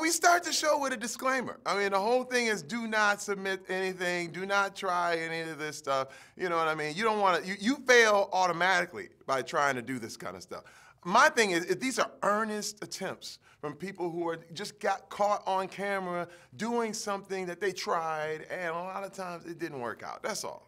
We start the show with a disclaimer. I mean, the whole thing is do not submit anything, do not try any of this stuff. You know what I mean? You don't want to, you, you fail automatically by trying to do this kind of stuff. My thing is, these are earnest attempts from people who are just got caught on camera doing something that they tried, and a lot of times it didn't work out. That's all.